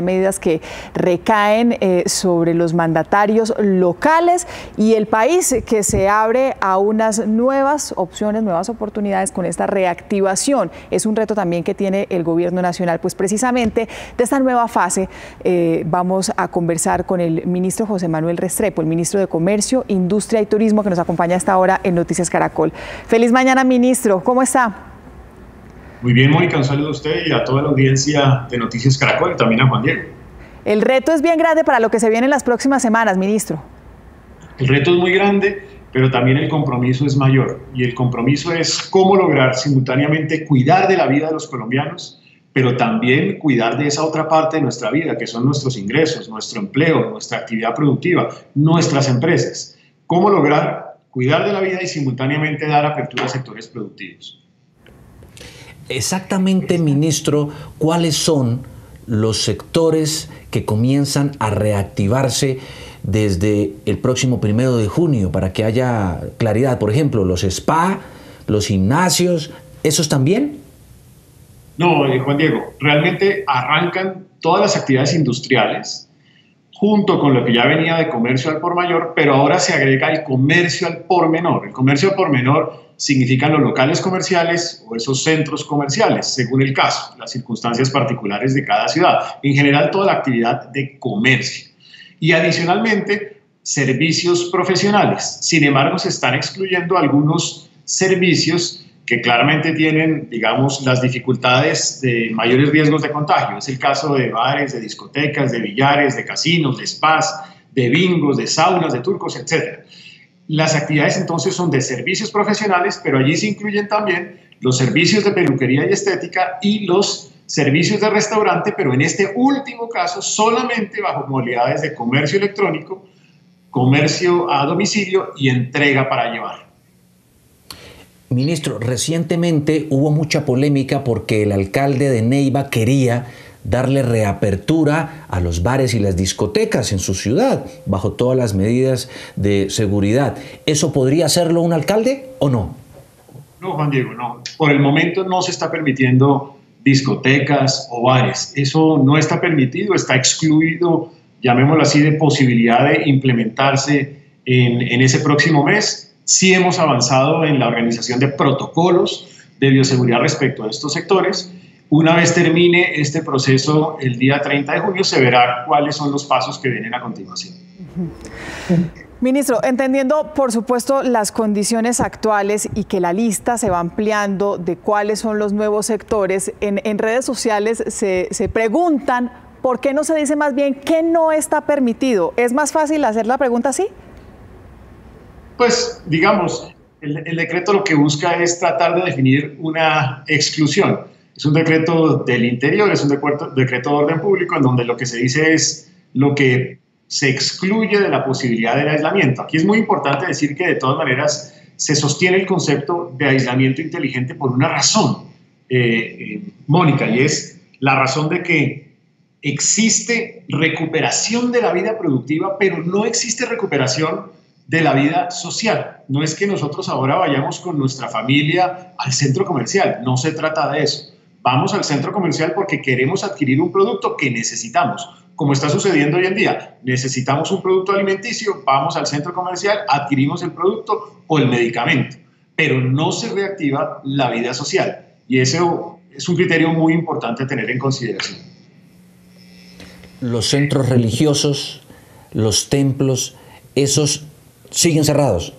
medidas que recaen eh, sobre los mandatarios locales y el país que se abre a unas nuevas opciones, nuevas oportunidades con esta reactivación. Es un reto también que tiene el gobierno nacional. Pues precisamente de esta nueva fase eh, vamos a conversar con el ministro José Manuel Restrepo, el ministro de Comercio, Industria y Turismo que nos acompaña hasta ahora en Noticias Caracol. Feliz mañana, ministro. ¿Cómo está? Muy bien, Mónica, un saludo a usted y a toda la audiencia de Noticias Caracol y también a Juan Diego. El reto es bien grande para lo que se viene en las próximas semanas, ministro. El reto es muy grande, pero también el compromiso es mayor. Y el compromiso es cómo lograr simultáneamente cuidar de la vida de los colombianos, pero también cuidar de esa otra parte de nuestra vida, que son nuestros ingresos, nuestro empleo, nuestra actividad productiva, nuestras empresas. ¿Cómo lograr cuidar de la vida y simultáneamente dar apertura a sectores productivos? Exactamente, ministro, cuáles son los sectores que comienzan a reactivarse desde el próximo primero de junio para que haya claridad. Por ejemplo, los spa, los gimnasios, ¿esos también? No, eh, Juan Diego, realmente arrancan todas las actividades industriales junto con lo que ya venía de comercio al por mayor, pero ahora se agrega el comercio al por menor. El comercio al por menor significan los locales comerciales o esos centros comerciales, según el caso, las circunstancias particulares de cada ciudad. En general, toda la actividad de comercio. Y adicionalmente, servicios profesionales. Sin embargo, se están excluyendo algunos servicios que claramente tienen, digamos, las dificultades de mayores riesgos de contagio. Es el caso de bares, de discotecas, de billares, de casinos, de spas, de bingos, de saunas, de turcos, etcétera. Las actividades entonces son de servicios profesionales, pero allí se incluyen también los servicios de peluquería y estética y los servicios de restaurante, pero en este último caso solamente bajo modalidades de comercio electrónico, comercio a domicilio y entrega para llevar. Ministro, recientemente hubo mucha polémica porque el alcalde de Neiva quería darle reapertura a los bares y las discotecas en su ciudad, bajo todas las medidas de seguridad. ¿Eso podría hacerlo un alcalde o no? No, Juan Diego, no. Por el momento no se está permitiendo discotecas o bares. Eso no está permitido, está excluido, llamémoslo así, de posibilidad de implementarse en, en ese próximo mes. Sí hemos avanzado en la organización de protocolos de bioseguridad respecto a estos sectores una vez termine este proceso el día 30 de junio, se verá cuáles son los pasos que vienen a continuación. Ministro, entendiendo por supuesto las condiciones actuales y que la lista se va ampliando de cuáles son los nuevos sectores, en, redes sociales se, preguntan por qué no se dice más bien qué no está permitido. ¿Es más fácil hacer la pregunta así? Pues digamos, el, el decreto lo que busca es tratar de definir una exclusión es un decreto del interior, es un decreto, decreto de orden público en donde lo que se dice es lo que se excluye de la posibilidad del aislamiento. Aquí es muy importante decir que de todas maneras se sostiene el concepto de aislamiento inteligente por una razón, eh, eh, Mónica, y es la razón de que existe recuperación de la vida productiva, pero no existe recuperación de la vida social. No es que nosotros ahora vayamos con nuestra familia al centro comercial, no se trata de eso. Vamos al centro comercial porque queremos adquirir un producto que necesitamos, como está sucediendo hoy en día. Necesitamos un producto alimenticio, vamos al centro comercial, adquirimos el producto o el medicamento, pero no se reactiva la vida social. Y eso es un criterio muy importante a tener en consideración. Los centros religiosos, los templos, esos siguen cerrados.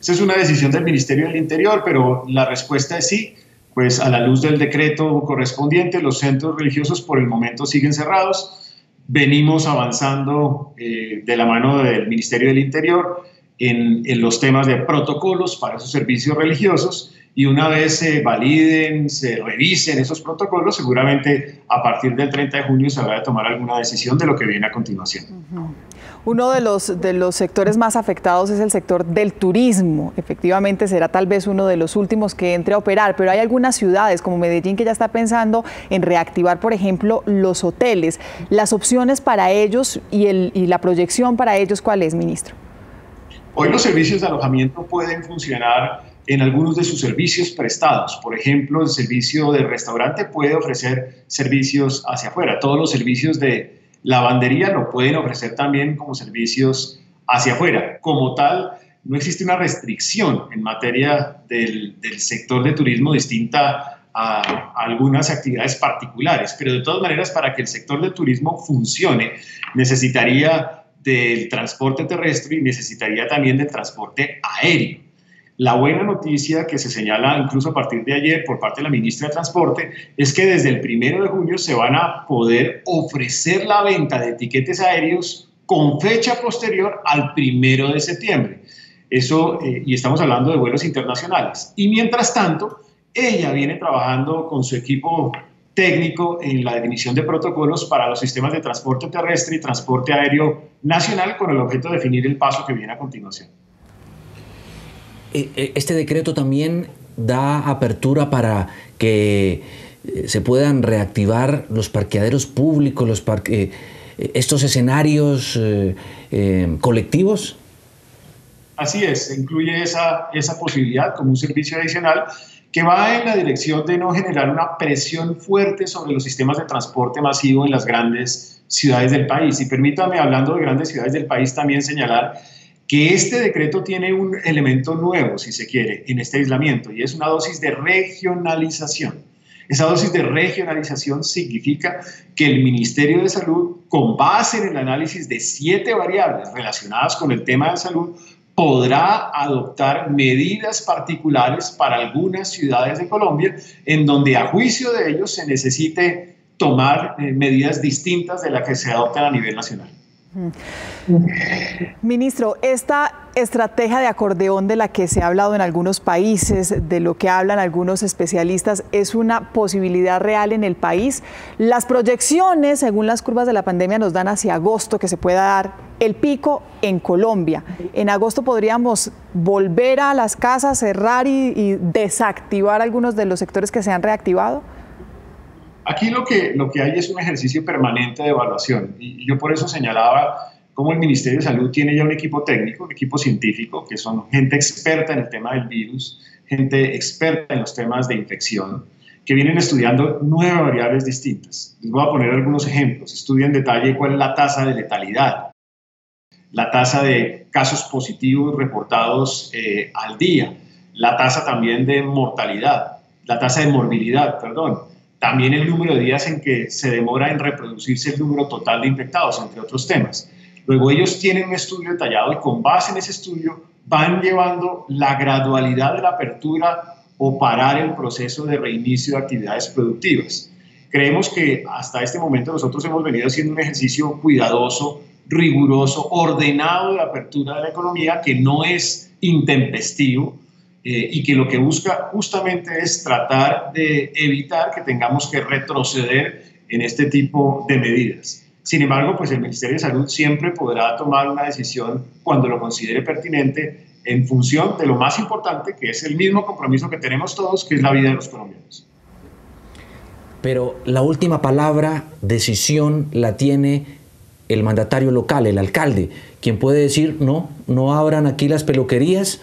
Esa es una decisión del Ministerio del Interior, pero la respuesta es sí pues a la luz del decreto correspondiente, los centros religiosos por el momento siguen cerrados. Venimos avanzando eh, de la mano del Ministerio del Interior en, en, los temas de protocolos para esos servicios religiosos y una vez se validen, se revisen esos protocolos, seguramente a partir del 30 de junio se habrá de tomar alguna decisión de lo que viene a continuación. Uno de los, de los sectores más afectados es el sector del turismo. Efectivamente será tal vez uno de los últimos que entre a operar, pero hay algunas ciudades como Medellín que ya está pensando en reactivar, por ejemplo, los hoteles. Las opciones para ellos y, el, y la proyección para ellos, ¿cuál es, ministro? Hoy los servicios de alojamiento pueden funcionar en algunos de sus servicios prestados. Por ejemplo, el servicio de restaurante puede ofrecer servicios hacia afuera. Todos los servicios de lavandería lo pueden ofrecer también como servicios hacia afuera. Como tal, no existe una restricción en materia del, sector de turismo distinta a, algunas actividades particulares, pero de todas maneras, para que el sector de turismo funcione, necesitaría del transporte terrestre y necesitaría también del transporte aéreo. La buena noticia que se señala incluso a partir de ayer por parte de la ministra de Transporte es que desde el primero de junio se van a poder ofrecer la venta de etiquetes aéreos con fecha posterior al primero de septiembre. Eso, eh, y estamos hablando de vuelos internacionales. Y mientras tanto, ella viene trabajando con su equipo técnico en la definición de protocolos para los sistemas de transporte terrestre y transporte aéreo nacional con el objeto de definir el paso que viene a continuación. Eh, eh, este decreto también da apertura para que se puedan reactivar los parqueaderos públicos, los parque, estos escenarios colectivos. Así es, incluye esa, esa posibilidad como un servicio adicional que va en la dirección de no generar una presión fuerte sobre los sistemas de transporte masivo en las grandes ciudades del país. Y permítame, hablando de grandes ciudades del país, también señalar que este decreto tiene un elemento nuevo, si se quiere, en este aislamiento, y es una dosis de regionalización. Esa dosis de regionalización significa que el Ministerio de Salud, con base en el análisis de siete variables relacionadas con el tema de salud, podrá adoptar medidas particulares para algunas ciudades de Colombia en donde a juicio de ellos se necesite tomar eh, medidas distintas de las que se adoptan a nivel nacional. Ministro, esta estrategia de acordeón de la que se ha hablado en algunos países, de lo que hablan algunos especialistas, es una posibilidad real en el país. Las proyecciones, según las curvas de la pandemia, nos dan hacia agosto que se pueda dar el pico en Colombia. En agosto podríamos volver a las casas, cerrar y, desactivar algunos de los sectores que se han reactivado. Aquí lo que, lo que hay es un ejercicio permanente de evaluación y yo por eso señalaba cómo el Ministerio de Salud tiene ya un equipo técnico, un equipo científico, que son gente experta en el tema del virus, gente experta en los temas de infección, que vienen estudiando nueve variables distintas. Les voy a poner algunos ejemplos. Estudia en detalle cuál es la tasa de letalidad, la tasa de casos positivos reportados eh, al día, la tasa también de mortalidad, la tasa de morbilidad, perdón, también el número de días en que se demora en reproducirse el número total de infectados, entre otros temas. Luego ellos tienen un estudio detallado y con base en ese estudio van llevando la gradualidad de la apertura o parar el proceso de reinicio de actividades productivas. Creemos que hasta este momento nosotros hemos venido haciendo un ejercicio cuidadoso, riguroso, ordenado de apertura de la economía que no es intempestivo, eh, y que lo que busca justamente es tratar de evitar que tengamos que retroceder en este tipo de medidas. Sin embargo, pues el Ministerio de Salud siempre podrá tomar una decisión cuando lo considere pertinente en función de lo más importante, que es el mismo compromiso que tenemos todos, que es la vida de los colombianos. Pero la última palabra, decisión, la tiene el mandatario local, el alcalde, quien puede decir, no, no abran aquí las peluquerías,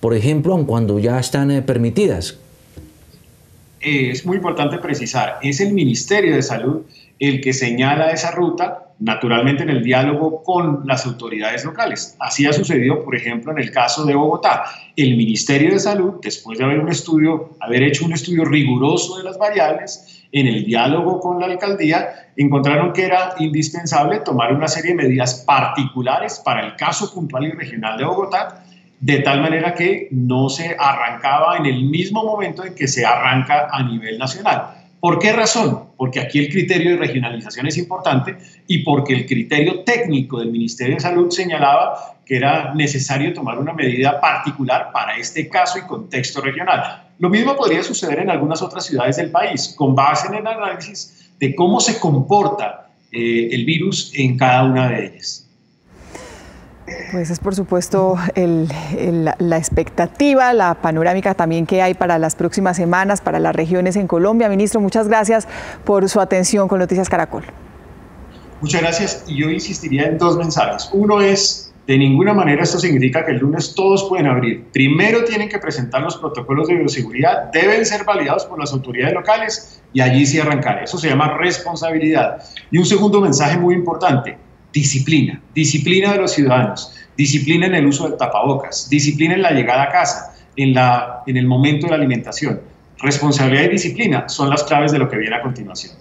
por ejemplo, aun cuando ya están eh, permitidas? Es muy importante precisar, es el Ministerio de Salud el que señala esa ruta, naturalmente en el diálogo con las autoridades locales. Así ha sucedido, por ejemplo, en el caso de Bogotá. El Ministerio de Salud, después de haber, un estudio, haber hecho un estudio riguroso de las variables, en el diálogo con la alcaldía, encontraron que era indispensable tomar una serie de medidas particulares para el caso puntual y regional de Bogotá, de tal manera que no se arrancaba en el mismo momento en que se arranca a nivel nacional. ¿Por qué razón? Porque aquí el criterio de regionalización es importante y porque el criterio técnico del Ministerio de Salud señalaba que era necesario tomar una medida particular para este caso y contexto regional. Lo mismo podría suceder en algunas otras ciudades del país, con base en el análisis de cómo se comporta eh, el virus en cada una de ellas. Pues es por supuesto la expectativa, la panorámica también que hay para las próximas semanas, para las regiones en Colombia. Ministro, muchas gracias por su atención con Noticias Caracol. Muchas gracias y yo insistiría en dos mensajes. Uno es De ninguna manera esto significa que el lunes todos pueden abrir. Primero tienen que presentar los protocolos de bioseguridad, deben ser validados por las autoridades locales y allí sí arrancar. Eso se llama responsabilidad. Y un segundo mensaje muy importante, disciplina. Disciplina de los ciudadanos, disciplina en el uso del tapabocas, disciplina en la llegada a casa, en, la, en el momento de la alimentación. Responsabilidad y disciplina son las claves de lo que viene a continuación.